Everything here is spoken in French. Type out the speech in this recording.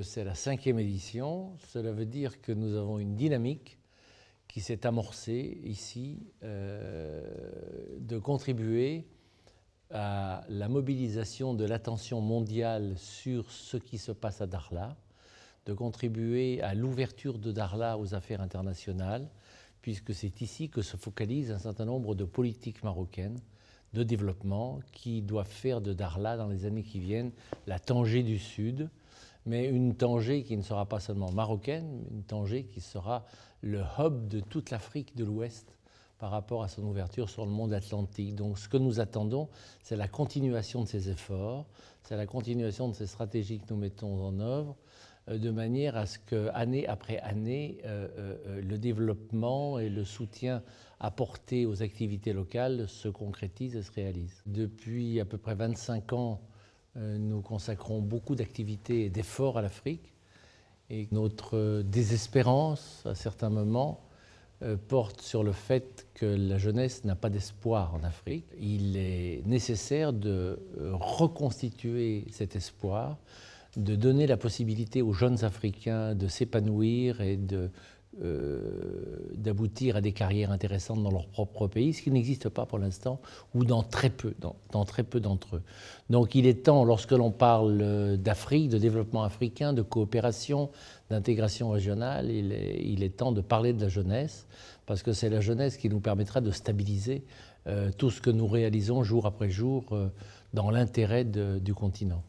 C'est la cinquième édition. Cela veut dire que nous avons une dynamique qui s'est amorcée ici euh, de contribuer à la mobilisation de l'attention mondiale sur ce qui se passe à Darla, de contribuer à l'ouverture de Darla aux affaires internationales, puisque c'est ici que se focalisent un certain nombre de politiques marocaines de développement qui doivent faire de Darla, dans les années qui viennent, la Tanger du Sud, mais une Tanger qui ne sera pas seulement marocaine, une Tanger qui sera le hub de toute l'Afrique de l'Ouest par rapport à son ouverture sur le monde atlantique. Donc ce que nous attendons, c'est la continuation de ces efforts, c'est la continuation de ces stratégies que nous mettons en œuvre, euh, de manière à ce que, année après année, euh, euh, le développement et le soutien apporté aux activités locales se concrétisent et se réalisent. Depuis à peu près 25 ans, nous consacrons beaucoup d'activités et d'efforts à l'Afrique. Et notre désespérance, à certains moments, porte sur le fait que la jeunesse n'a pas d'espoir en Afrique. Il est nécessaire de reconstituer cet espoir de donner la possibilité aux jeunes Africains de s'épanouir et euh, d'aboutir à des carrières intéressantes dans leur propre pays, ce qui n'existe pas pour l'instant, ou dans très peu, dans, très peu d'entre eux. Donc il est temps, lorsque l'on parle d'Afrique, de développement africain, de coopération, d'intégration régionale, il est, il est, temps de parler de la jeunesse, parce que c'est la jeunesse qui nous permettra de stabiliser euh, tout ce que nous réalisons jour après jour euh, dans l'intérêt du continent.